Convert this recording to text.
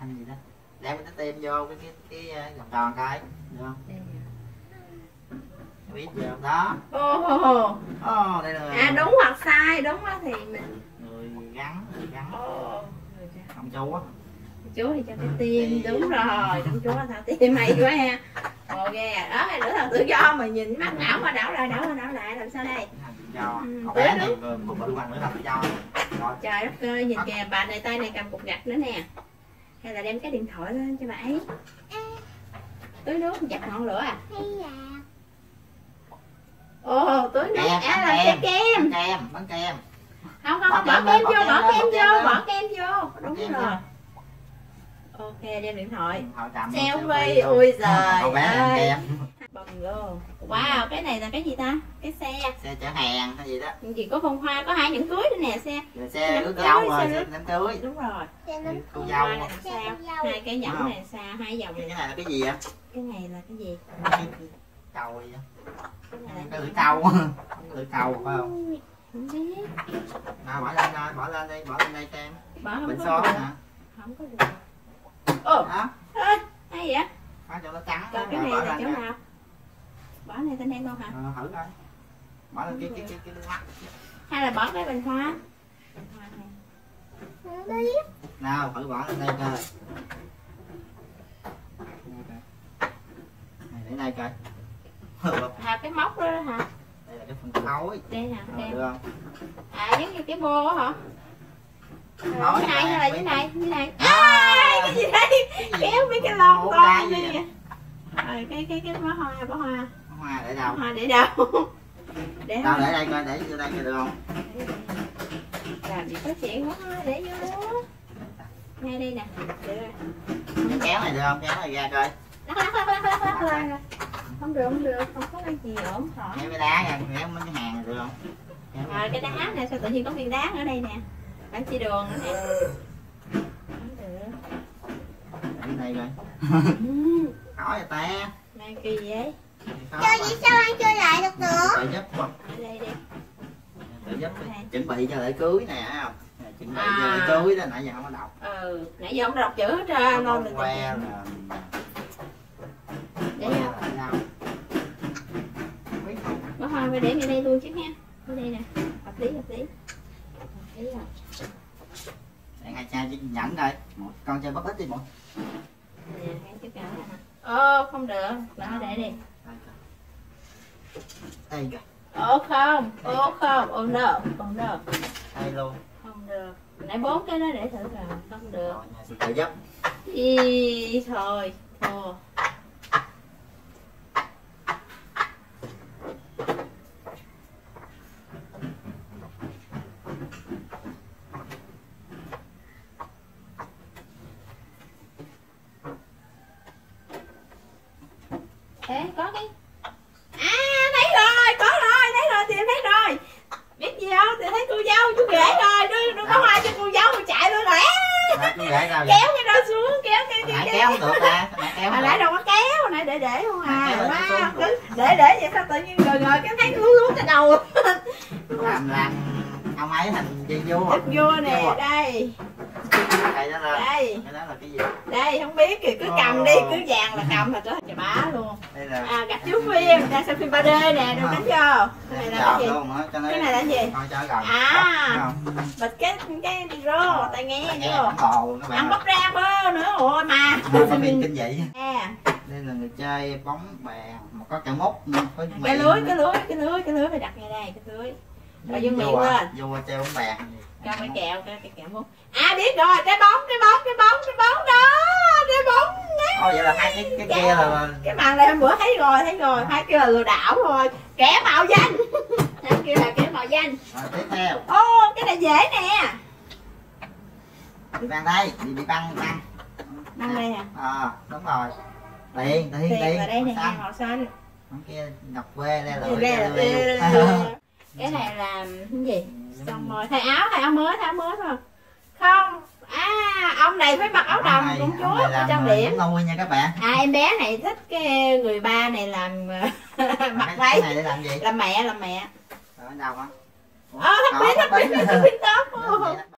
thanh gì đó. Đem cái tim vô cái cái cái ờ, vòng tròn coi. Được không? Biết chưa đó. Ồ, Ồ, đây là à đúng hoặc sai đúng á thì mình người gắn người gắn. Ồ, ông chú á. Chú thì cho cái tim đúng rồi. Đúng chú là thao tim hay quá ha. Ok đó là nữa là tự do mà nhìn mắt đảo mà đảo lại đảo qua đảo lại làm sao đây? Do. Ừ, còn tới bé đó. này một bự bằng nữa là tự do. Rồi. Trời đất ơi nhìn kìa bà này tay này cầm cục gạch nữa nè hay là đem cái điện thoại lên cho bà ấy. Tưới nước chặt ngọn lửa à? Ồ tưới nước. À làm cái kem. kem bánh kem. Không không Bỏ không bỏ kem vô bỏ kem vô bỏ kem vô. Đúng rồi. ok đem điện thoại. Selfie, ui giời ơi. Bầm luôn wow cái này là cái gì ta? Cái xe. Xe chở hàng hay gì đó. Gì có bông hoa có hai nhẫn cưới nữa nè xe. Xe cưới, dâu rồi xe xe đám cưới. Đúng rồi. Cô bông dâu hai cái nhẫn này sao hai vòng cái này. này là cái gì á cái này là cái gì? Cầu á. Cái này là cái cái lưỡi gì? câu lưỡi câu phải không? Không biết. Nào bỏ lên đây bỏ lên đây bỏ lên đây xem. Bỏ không bình được. hả? Không có được. Ồ đó ê, hay vậy? Phá cho nó trắng còn cái này bỏ là chỗ nào tên đen đâu hả? Ờ, thử coi. Bỏ lên cái cái cái cái mắt hay là bỏ cái bình hoa? Bình hoa này nào thử bỏ lên đây coi. Này để đây coi. À cái móc đó, đó hả? Đây là cái phần khối đây nè Rồi, đây. được không? À giống như cái bô á hả? Nói cái này hay là cái này cái này. À, cái gì đây? kéo mấy cái lon to đi vậy? rồi cái cái cái bó hoa bó hoa hoa để đâu? Hoa để đâu? Để tao để đây coi để vô đây được không? Làm gì có chuyện quá để vô. Ngay đây nè. Được kéo này được không? Kéo này ra coi. Không được không được. Không có cái gì ổn khỏi. Kéo cái đá nè, kéo mấy cái hàng được không? À, cái đá nè sao tự nhiên có viên đá ở đây nè? Phải chia đường nữa nè. Không được. Đây coi. Hỏi ta. Mang kỳ vậy? Chơi gì sao anh chơi lại được nữa? Không ở đây đi. Tự giúp chuẩn bị cho lễ cưới nè thấy không? Nè, chuẩn bị cho À. lễ cưới đó nãy giờ không có đọc. Ừ nãy giờ không đọc chữ hết trơn Có nên mình que là để không bó hoa phải để ngay đây luôn chứ nha. Ở đây nè. Hợp lý hợp lý. Hợp lý rồi. Để hai cha chỉ nhẫn một con chơi bắp ít đi một. Nè ngay trước cả nè. Ô không được. Đó để đi đây kìa. Ô không? Ô không? Ô no ô no đây luôn. Không được. Nãy bốn cái đó để thử rồi không được. Rồi nhà tự giúp Ý, thôi thua Ê, có cái à thấy rồi có rồi thấy rồi tìm thấy rồi biết gì không tìm thấy cô dâu chú rể rồi đưa đưa có hoa cho cô dâu chạy luôn rồi Đó, chú rể đâu vậy kéo cái đó xuống kéo cái cái nãy cái kéo không được ta nãy kéo hồi nãy đâu có kéo hồi nãy để để không à. Xuống cứ để để vậy sao tự nhiên rồi rồi cái thấy lú lú cái đầu. Làm làm. Ông ấy thành gì vua Đức vua nè Vua. đây. Đây đó là đây. cái đó là cái gì? Đây không biết thì cứ cầm đi cứ vàng là cầm là trở thành bá luôn. Đây là à gạch chiếu phim đang xem phim 3D nè được đánh vô. Cái này là cái gì? cái này là cái gì? À. bịch cái cái rô tai nghe vô. ăn bắp ra bơ nữa ôi Đây là phim kinh dị nè đây là người chơi bóng bàn mà có cả mốt với cái lưới cái lưới cái lưới cái lưới phải đặt ngay đây cái lưới. Rồi dương miệng lên. vua chơi bóng bàn cho cái kẹo cái cái kẹo mút à biết rồi cái bóng cái bóng cái bóng cái bóng đó cái bóng. Ồ vậy là hai cái cái kia là cái màn này hôm bữa thấy rồi thấy rồi. Hai kia là lừa đảo rồi. Kẻ mạo danh. Hai kia là kẻ mạo danh. Rồi tiếp theo. Ô cái này dễ nè. Bị băng đây bị bị băng băng Băng đây à? ờ đúng rồi. Tiền tiền tiền vào đây màu nè xanh. màu xanh. Con kia ngọc quê đây là Đây là- lưỡi cái này là cái gì? Xong rồi thay áo thay áo mới thay áo mới thôi không? À ông này phải mặc áo đồng công chúa ở trang điểm. nuôi nha các bạn. À em bé này thích cái người ba này làm mặc cái, cái váy này để làm gì? Làm mẹ làm mẹ. Ở đâu á ờ thằng bí thằng bí thằng bí tơ